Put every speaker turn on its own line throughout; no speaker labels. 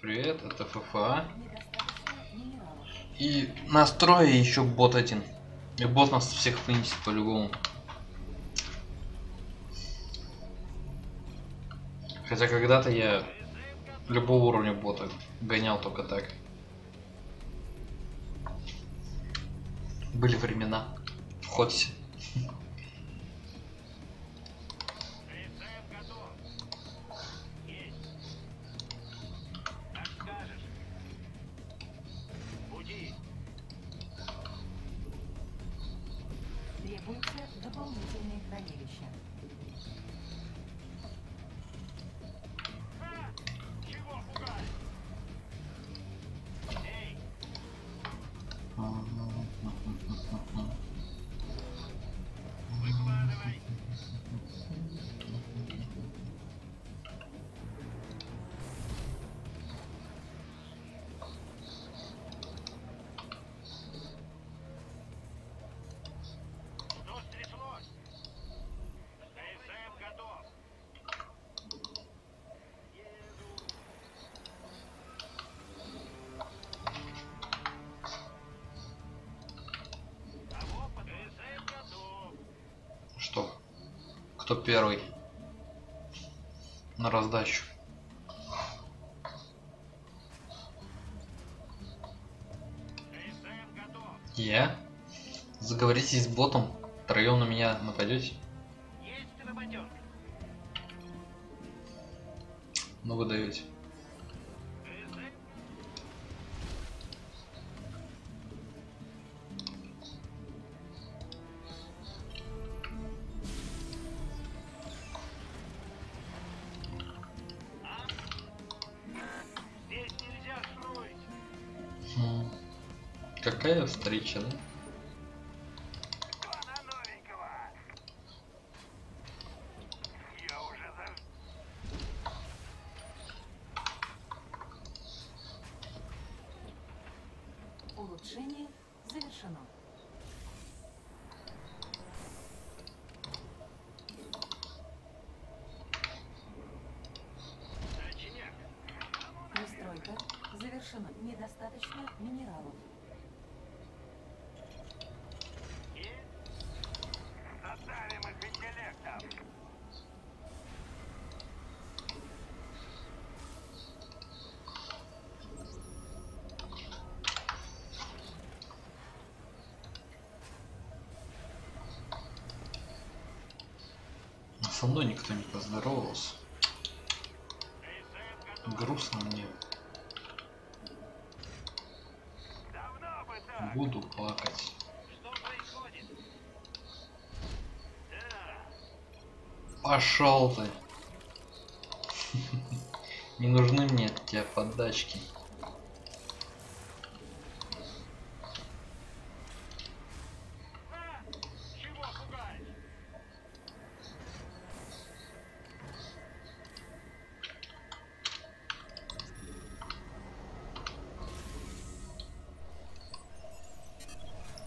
Привет, это ФФА. И настроя еще бот один. И бот нас всех вынесет по-любому. Хотя когда-то я любого уровня бота гонял только так. Были времена. В. Кто первый? На раздачу. Я? Заговоритесь с ботом. Втроем на меня нападете? Ну вы даете. Встреча, да?
Завершено. Пристройка завершена. Недостаточно минералов.
Задавим их интеллектом.
Со мной никто не поздоровался. Грустно мне. Буду плакать.
Что происходит? Да.
Пошел ты. Не нужны мне от тебя?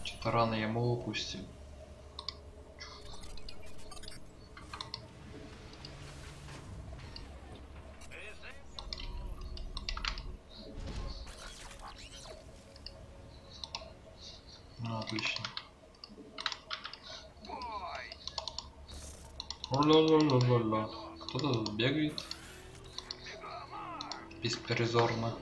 Что-то рано я его упустил.
Бегомор.
беспризорно.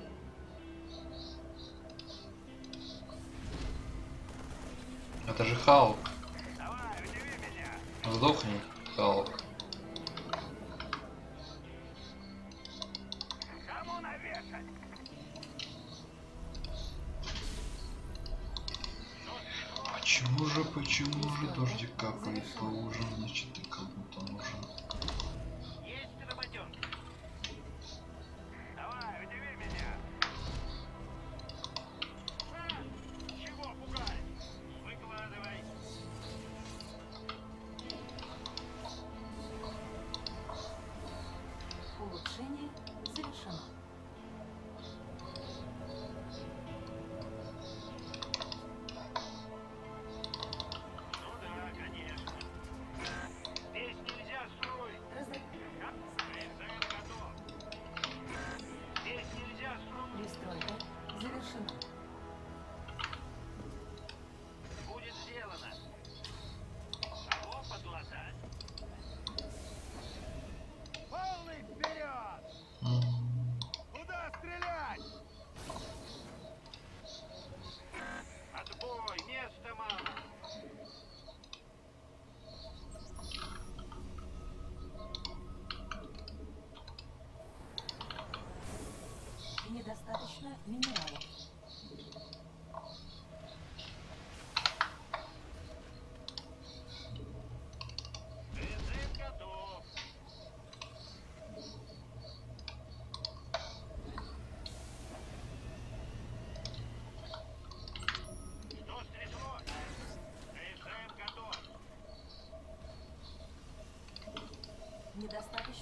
Это же Халк. Сдохни, Халк. Почему же, почему же дождик капает по ужин, значит ты кому-то нужен.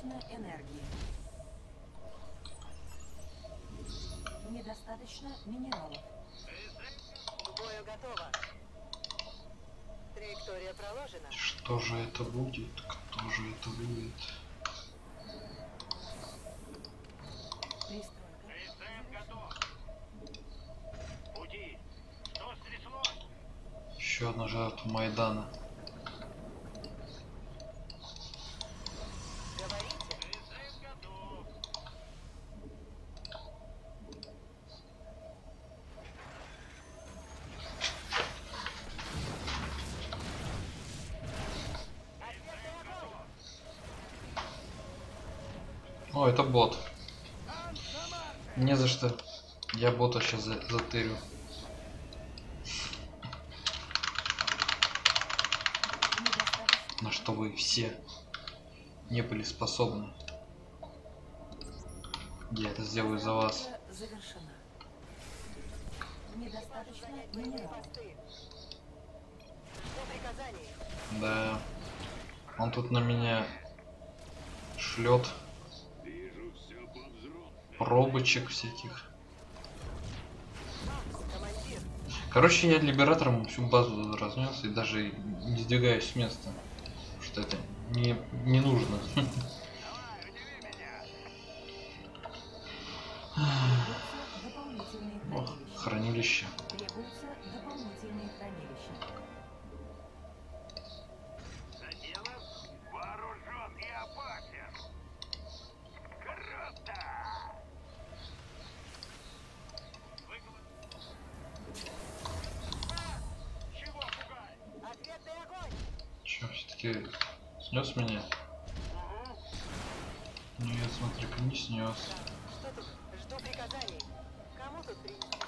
Недостаточно энергии. Недостаточно минералов.
К бою готово. Траектория проложена.
Что же это будет? Кто же это будет? Еще одна жертва Майдана. Это бот. Не за что. Я бота сейчас за затырю. На что вы все не были способны. Я это сделаю за вас. Да. Он тут на меня шлет пробочек всяких. Короче, я либератором всю базу разнес и даже не сдвигаюсь с места. Что это не, не нужно. Нет, смотри-ка, не снес.
Что тут? Жду приказаний. Кому тут принести?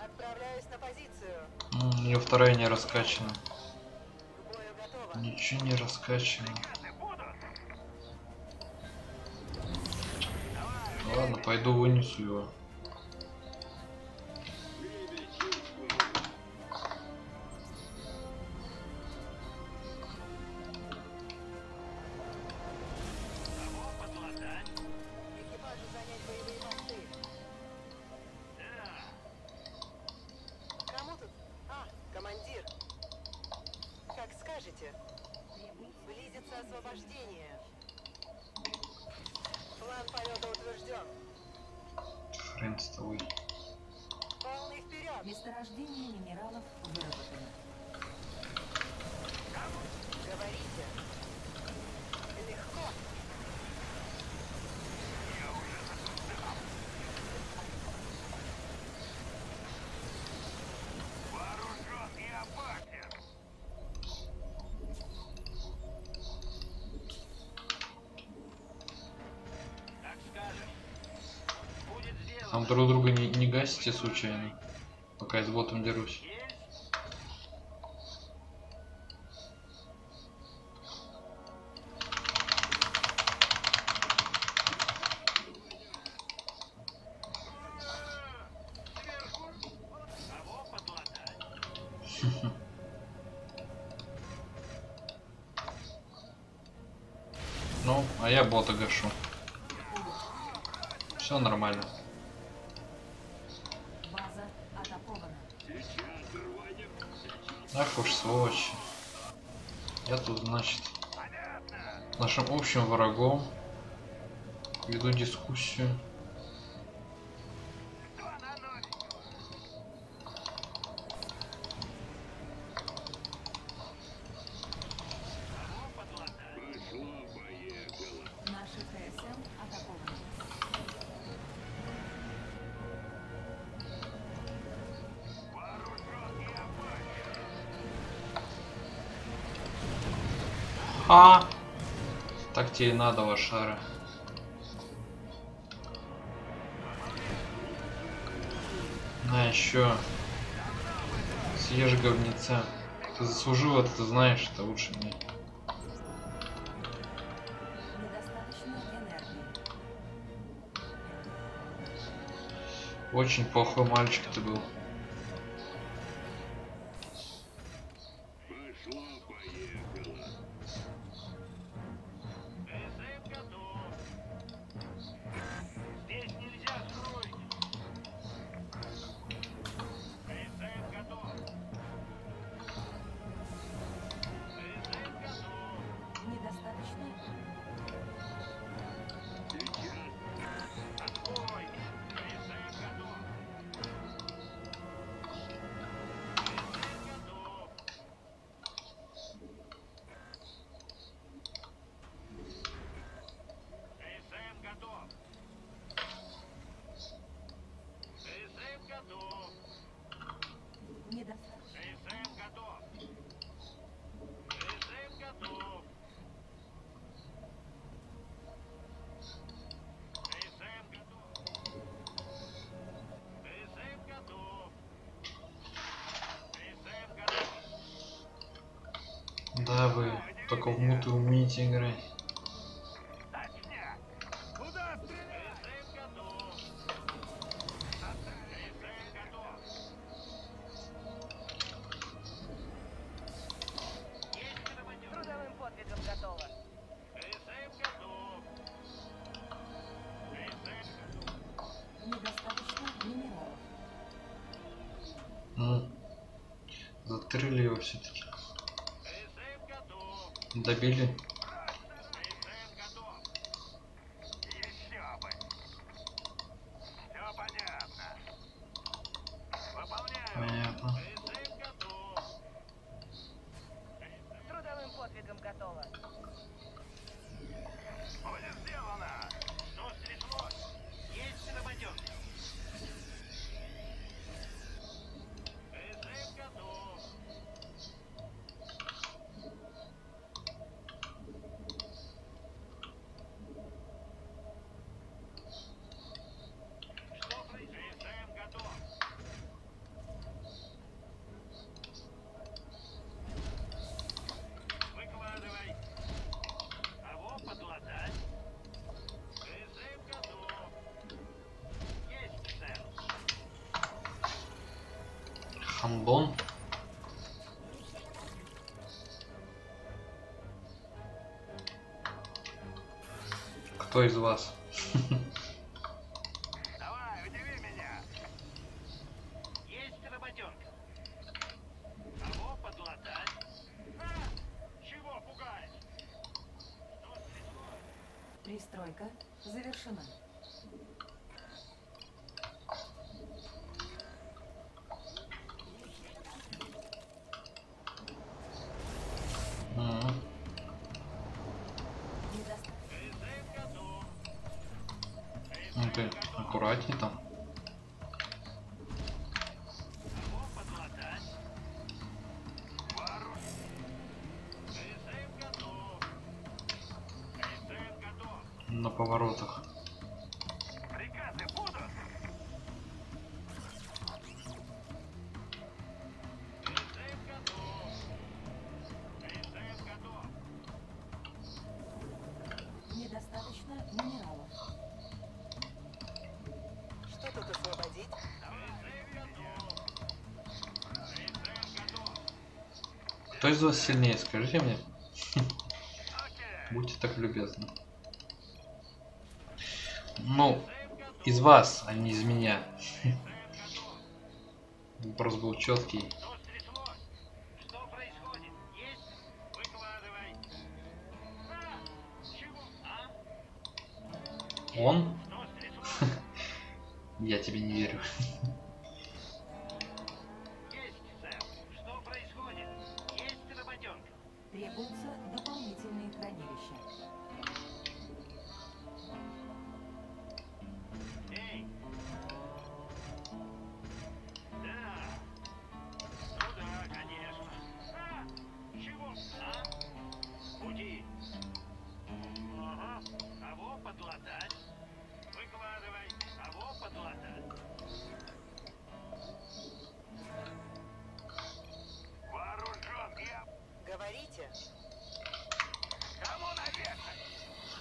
Отправляюсь на позицию.
М, У нее вторая не раскачана. Ничего не раскачано. Ладно, пойду вынесу его. Хрен с тобой.
Полный вперед.
Месторождение минералов выработано.
Говорите. Легко.
Друг друга не, не гасите случайно, пока я с ботом дерусь. Ну, а я бота гашу. Все нормально.
База атакована.
Ах уж сволочи. Я тут, значит, нашим общим врагом веду дискуссию.
тебе надо, лошара? На еще. Съешь говнеца. Ты заслужил это, ты знаешь, это лучше мне. Очень плохой мальчик ты был. Да вы только в муты умеете играть.
Закрыли
ну, его все-таки добили. хамбон. Кто из вас? на поворотах. Кто из вас сильнее, скажите мне? Будьте так любезны. Ну, из вас, а не из меня. Вопрос был четкий. Он? Я тебе не верю.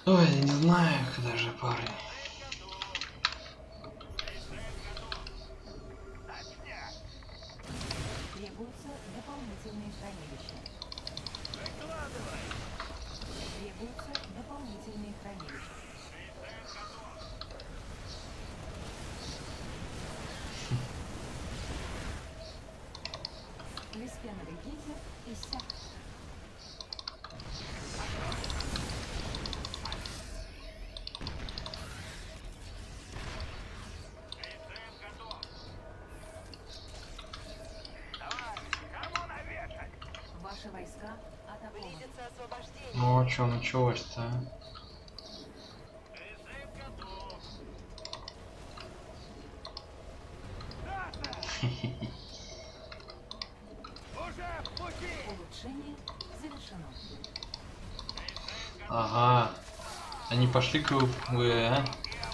Ой, я не знаю, когда же парень. Чё началось-то? Ага. Они пошли к вы, а?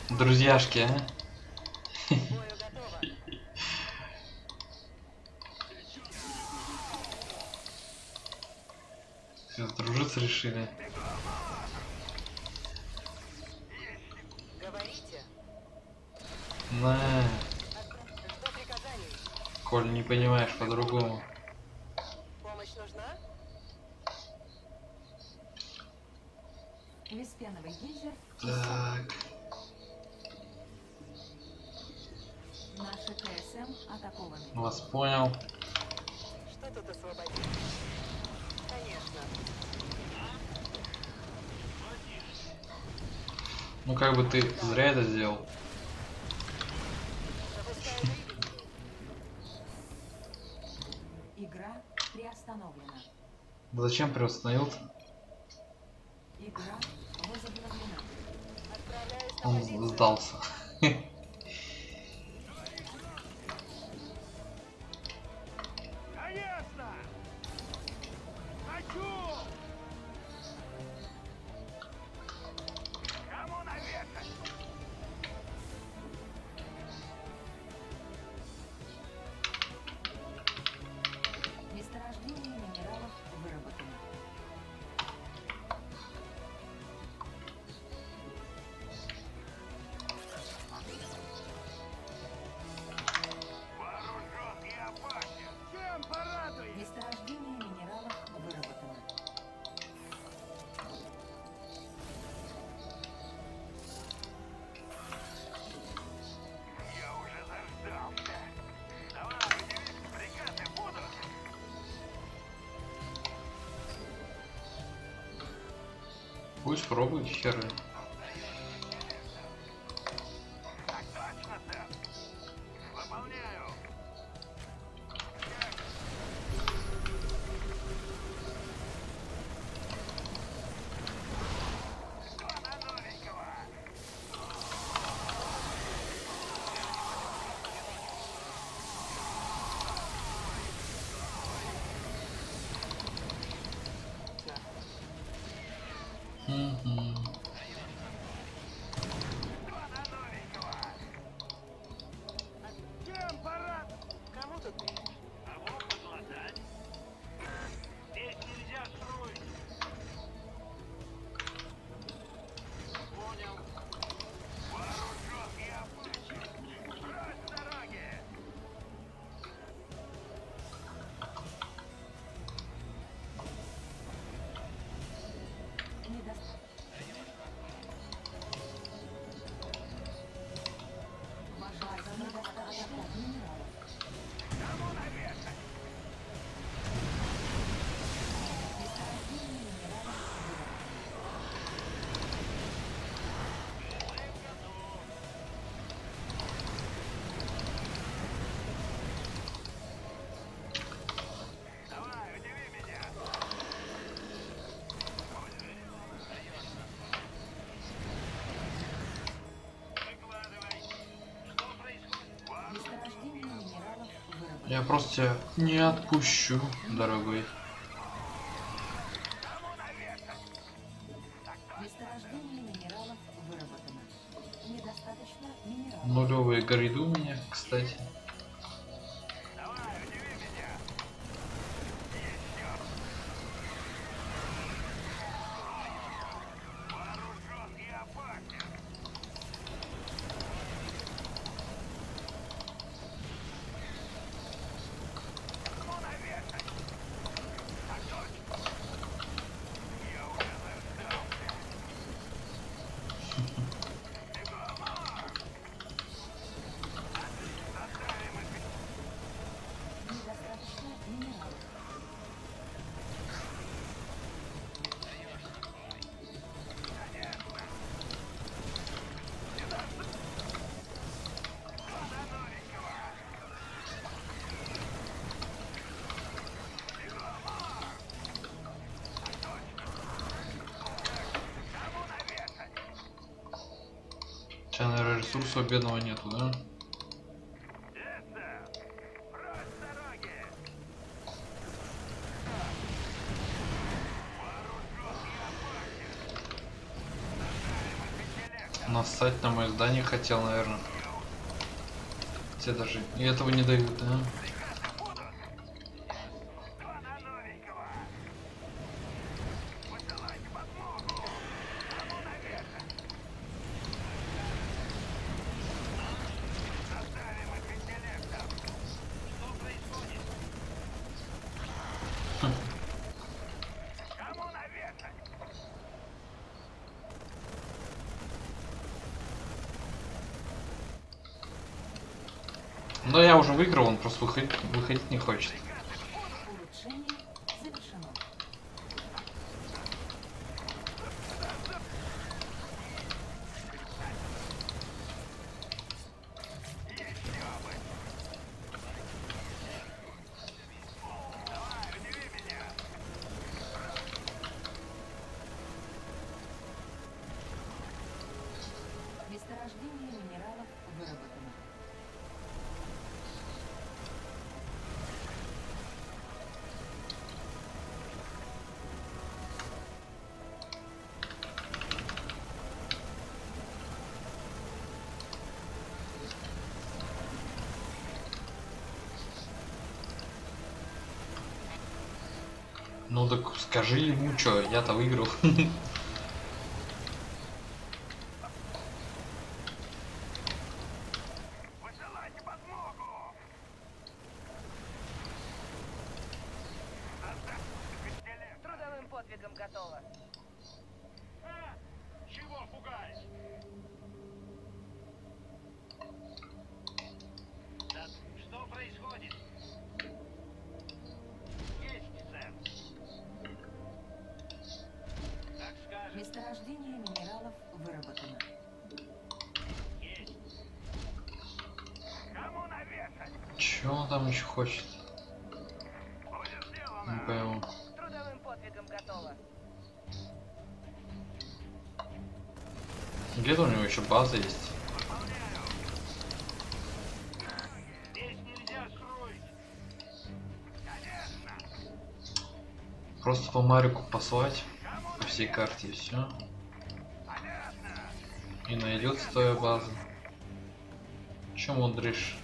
Друзьяшки, а?
К бою готово.
Всё, Дружиться решили.
Говорите.
На. Коль, не понимаешь по-другому.
Помощь нужна?
Лиспеновый гейзер
Так.
Наши КСМ атакованы.
Вас понял.
Что тут освободить? Конечно.
Ну как бы ты зря это сделал.
Игра приостановлена.
Зачем приостановил-то? Он сдался. Пусть пробует херы. Я просто тебя не отпущу, дорогой. Нулевые гриды у меня, кстати.
Тебя,
наверное, ресурсов бедного нету, да? Нассать на мое здание хотел, наверное. Все даже и этого не дают, да? Но я уже выиграл, он просто выходить, выходить не хочет. Скажи ему, что я-то выиграл. Просто по Марику послать по всей карте и все. И найдет твоя база. Чем мудришь?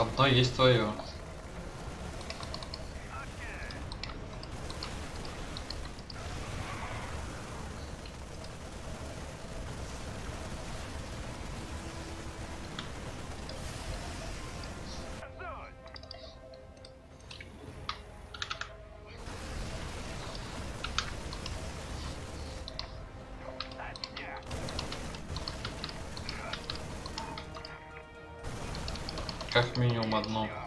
Одно есть твое. как минимум одно.